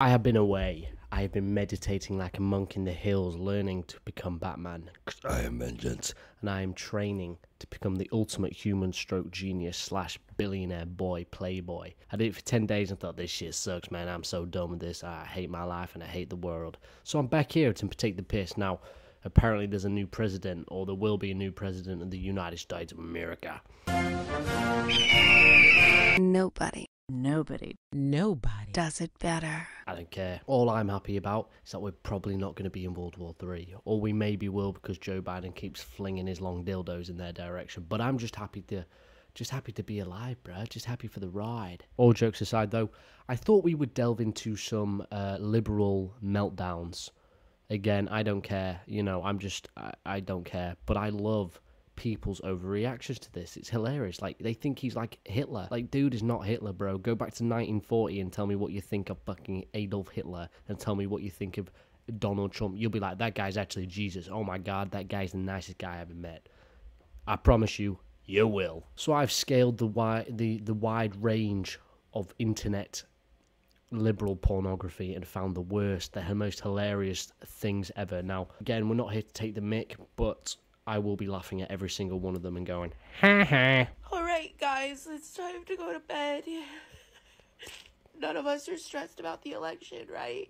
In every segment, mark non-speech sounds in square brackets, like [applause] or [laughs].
I have been away. I have been meditating like a monk in the hills, learning to become Batman. I am vengeance. And I am training to become the ultimate human stroke genius slash billionaire boy playboy. I did it for 10 days and thought, this shit sucks, man. I'm so done with this. I hate my life and I hate the world. So I'm back here to take the piss. Now, apparently there's a new president, or there will be a new president of the United States of America. Nobody Nobody. Nobody. does it better. I don't care. All I'm happy about is that we're probably not going to be in World War Three, or we maybe will because Joe Biden keeps flinging his long dildos in their direction. But I'm just happy to, just happy to be alive, bro. Just happy for the ride. All jokes aside, though, I thought we would delve into some uh, liberal meltdowns. Again, I don't care. You know, I'm just, I, I don't care. But I love people's overreactions to this. It's hilarious. Like they think he's like Hitler. Like, dude is not Hitler, bro. Go back to 1940 and tell me what you think of fucking Adolf Hitler, and tell me what you think of Donald Trump. You'll be like, that guy's actually Jesus. Oh my god, that guy's the nicest guy I've ever met. I promise you, you will. So I've scaled the wide the the wide range of internet liberal pornography and found the worst, the most hilarious things ever. Now, again, we're not here to take the mick, but I will be laughing at every single one of them and going, ha ha. All right, guys, it's time to go to bed. [laughs] None of us are stressed about the election, right?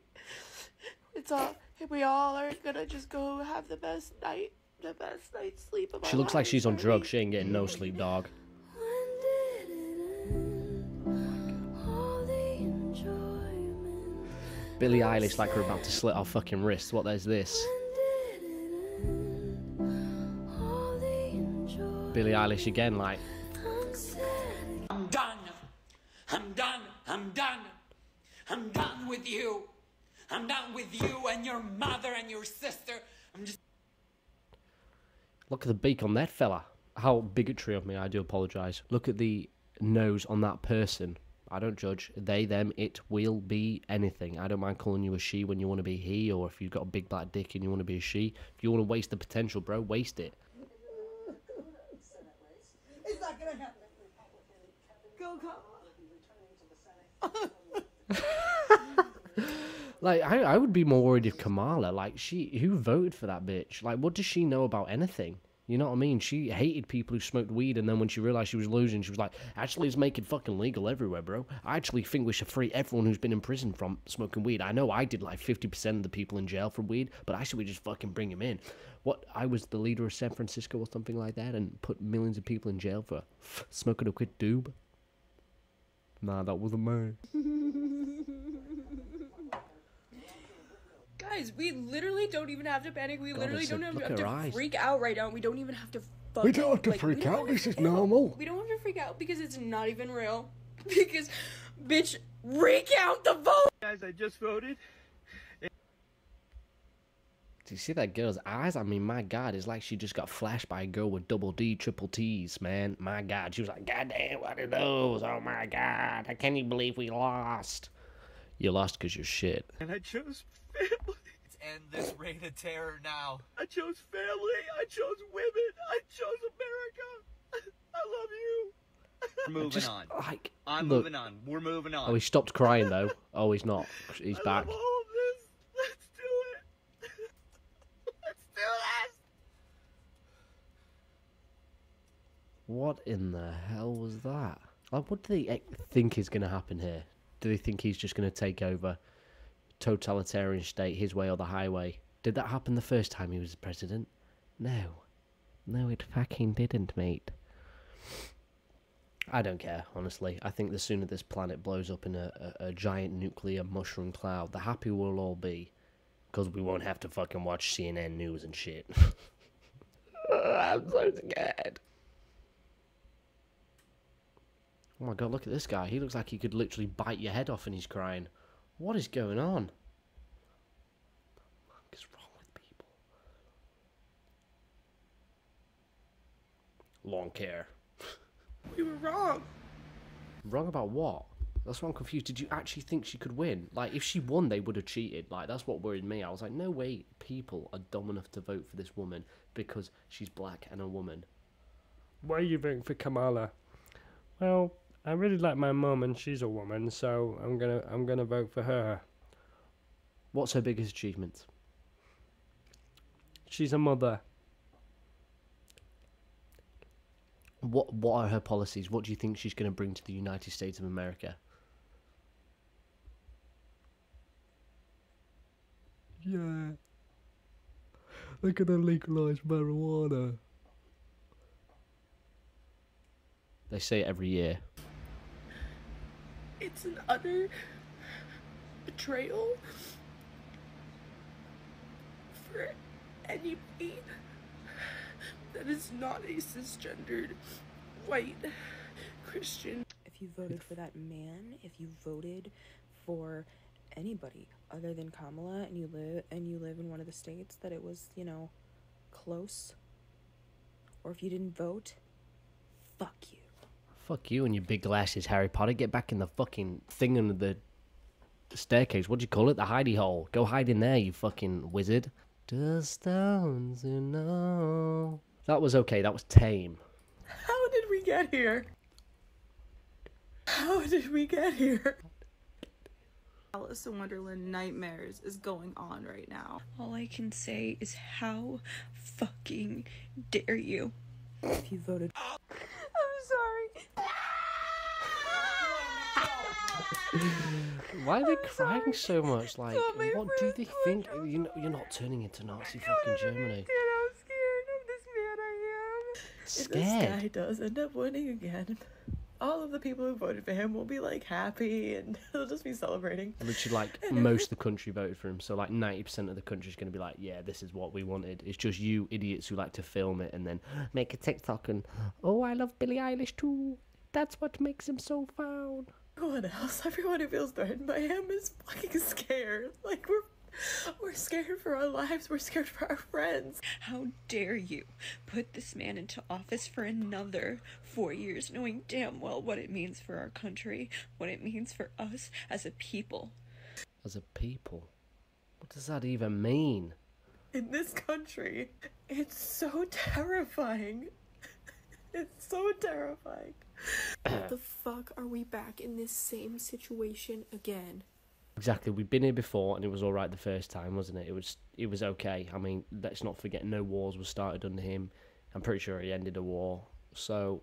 It's all we all are gonna just go have the best night, the best night's sleep of our She looks like she's on right? drugs. She ain't getting no sleep, dog. Billie Eilish like we're about to slit our fucking wrists. What there's this? Billie Eilish again, like I'm done. I'm done. I'm done. I'm done with you. I'm done with you and your mother and your sister. I'm just Look at the beak on that fella. How bigotry of me, I do apologise. Look at the nose on that person. I don't judge. They, them, it will be anything. I don't mind calling you a she when you want to be he, or if you've got a big black dick and you want to be a she. If you want to waste the potential, bro, waste it. Not gonna happen. Go, [laughs] Like, I, I would be more worried if Kamala, like, she, who voted for that bitch? Like, what does she know about anything? You know what I mean? She hated people who smoked weed, and then when she realized she was losing, she was like, actually, it's making fucking legal everywhere, bro. I actually think we should free everyone who's been in prison from smoking weed. I know I did like 50% of the people in jail from weed, but actually, we just fucking bring them in. What, I was the leader of San Francisco or something like that, and put millions of people in jail for smoking a quick doob? Nah, that wasn't me. [laughs] Guys, we literally don't even have to panic. We literally don't like- have, have to eyes. freak out right now. We don't even have to. Fucking, We don't have to like, freak out, this is freak out. normal. We don't have to freak out because it's not even real. [laughs] Because, bitch, recount the vote. Guys, I just voted. Do you see that girl's eyes? I mean, my God, it's like she just got flashed by a girl with double D, triple T's, man. My God, she was like, God damn, what are those? Oh my God, I can't even believe we lost. You lost because you're shit. And I chose family. [laughs] end this reign of terror now. I chose family. I chose women. I chose America. I love you. We're moving Just, on. like, I'm look. moving on. We're moving on. Oh, he stopped crying, though. Oh, he's not. He's I back. love all of this. Let's do it. Let's do this. What in the hell was that? Like, what do they think is going to happen here? Do they think he's just going to take over totalitarian state his way or the highway? Did that happen the first time he was president? No. No, it fucking didn't, mate. I don't care, honestly. I think the sooner this planet blows up in a, a, a giant nuclear mushroom cloud, the happier we'll all be. Because we won't have to fucking watch CNN news and shit. [laughs] I'm so scared. Oh my god, look at this guy. He looks like he could literally bite your head off and he's crying. What is going on? What is wrong with people? Long care. [laughs] We were wrong. Wrong about what? That's why I'm confused. Did you actually think she could win? Like, if she won, they would have cheated. Like, that's what worried me. I was like, no way people are dumb enough to vote for this woman because she's black and a woman. Why are you voting for Kamala? Well, I really like my mum and she's a woman, so I'm gonna I'm gonna vote for her. What's her biggest achievement? She's a mother. What What are her policies? What do you think she's going to bring to the United States of America? Yeah. They're gonna legalize marijuana. They say it every year. It's an utter betrayal for anybody that is not a cisgendered white Christian. If you voted for that man, if you voted for anybody other than Kamala and you live and you live in one of the states that it was, you know, close or if you didn't vote, fuck you. Fuck you and your big glasses, Harry Potter. Get back in the fucking thing under the staircase. What do you call it? The hidey hole. Go hide in there, you fucking wizard. The stones, you know. That was okay. That was tame. How did we get here? How did we get here? Alice in Wonderland Nightmares is going on right now. All I can say is how fucking dare you. If you voted I'm sorry. [laughs] Why are they crying so much? Like, what do they think? You know, you're not turning into Nazi fucking Germany. I'm scared of this man I am. If this guy does end up winning again, all of the people who voted for him will be like happy and [laughs] they'll just be celebrating. Literally, like most of the country voted for him, so like ninety percent of the country's going to be like, "Yeah, this is what we wanted." It's just you idiots who like to film it and then [gasps] make a TikTok and, "Oh, I love Billie Eilish too." That's what makes him so foul. Everyone else, everyone who feels threatened by him is fucking scared. Like we're [laughs] we're scared for our lives. We're scared for our friends. How dare you put this man into office for another four years, knowing damn well what it means for our country, what it means for us as a people. As a people, what does that even mean? In this country, it's so terrifying. [laughs] It's so terrifying. [clears throat] the fuck are we back in this same situation again? Exactly. We've been here before, and it was all right the first time, wasn't it? It was. It was okay. I mean, let's not forget, no wars were started under him. I'm pretty sure he ended a war. So,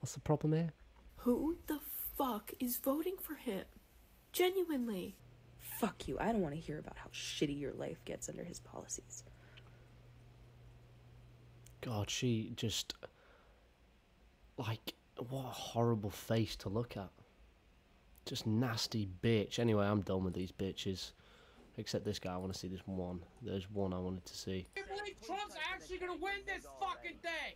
what's the problem here? Who the fuck is voting for him? Genuinely. Fuck you. I don't want to hear about how shitty your life gets under his policies. God, she just like what a horrible face to look at. Just nasty bitch. Anyway, I'm done with these bitches. Except this guy. I want to see this one. There's one I wanted to see. I believe Trump's actually gonna win this fucking thing.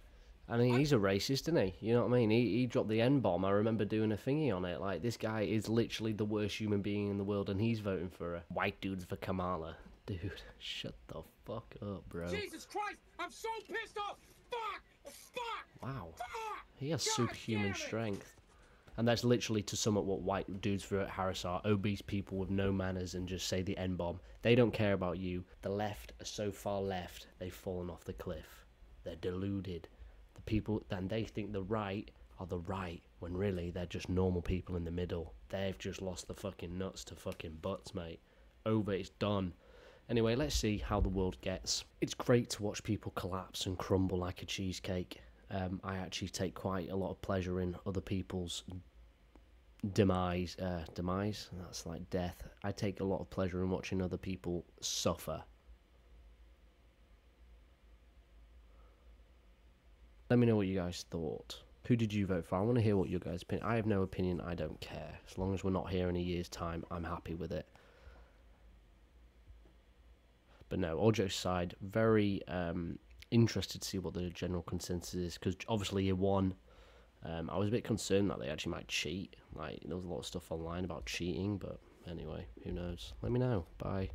I mean, he's a racist, isn't he? You know what I mean? He, he dropped the N bomb. I remember doing a thingy on it. Like, this guy is literally the worst human being in the world, and he's voting for a white dudes for Kamala. Dude, [laughs] shut the fuck up, bro. Jesus Christ! I'm so pissed off. Fuck! Fuck! Wow. He has superhuman strength. And that's literally to sum up what white dudes for Harris are obese people with no manners and just say the N bomb. They don't care about you. The left are so far left, they've fallen off the cliff. They're deluded. The people, and they think the right are the right when really they're just normal people in the middle. They've just lost the fucking nuts to fucking butts, mate. Over, it's done. Anyway, let's see how the world gets. It's great to watch people collapse and crumble like a cheesecake. Um, I actually take quite a lot of pleasure in other people's demise. Uh, demise? That's like death. I take a lot of pleasure in watching other people suffer. Let me know what you guys thought. Who did you vote for? I want to hear what your guys' opinion. I have no opinion. I don't care. As long as we're not here in a year's time, I'm happy with it. But no, all jokes aside, very um, interested to see what the general consensus is because obviously year one, um, I was a bit concerned that they actually might cheat. Like there was a lot of stuff online about cheating, but anyway, who knows? Let me know. Bye.